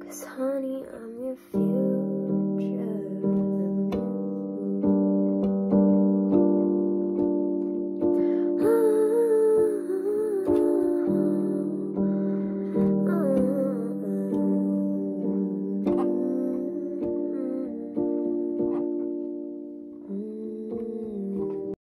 Cause I'm